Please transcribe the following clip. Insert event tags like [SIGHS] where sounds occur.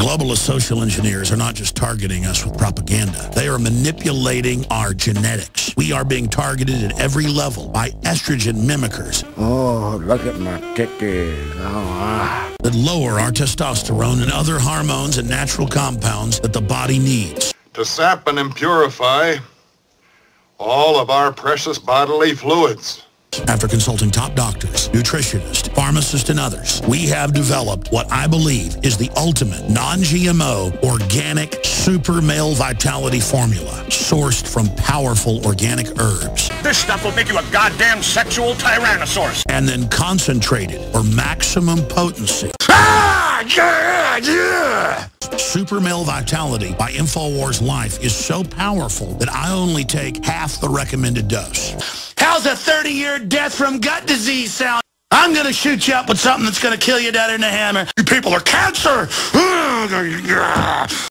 Globalist social engineers are not just targeting us with propaganda. They are manipulating our genetics. We are being targeted at every level by estrogen mimickers Oh, look at my titties. Oh, ah. that lower our testosterone and other hormones and natural compounds that the body needs. to sap and impurify all of our precious bodily fluids. After consulting top doctors, nutritionists, pharmacists, and others, we have developed what I believe is the ultimate non-GMO organic super male vitality formula sourced from powerful organic herbs This stuff will make you a goddamn sexual tyrannosaurus. and then concentrated for maximum potency. Super Male Vitality by InfoWars Life is so powerful that I only take half the recommended dose. How's a 30-year death from gut disease sound? I'm going to shoot you up with something that's going to kill you dead in the hammer. You people are cancer! [SIGHS] [LAUGHS]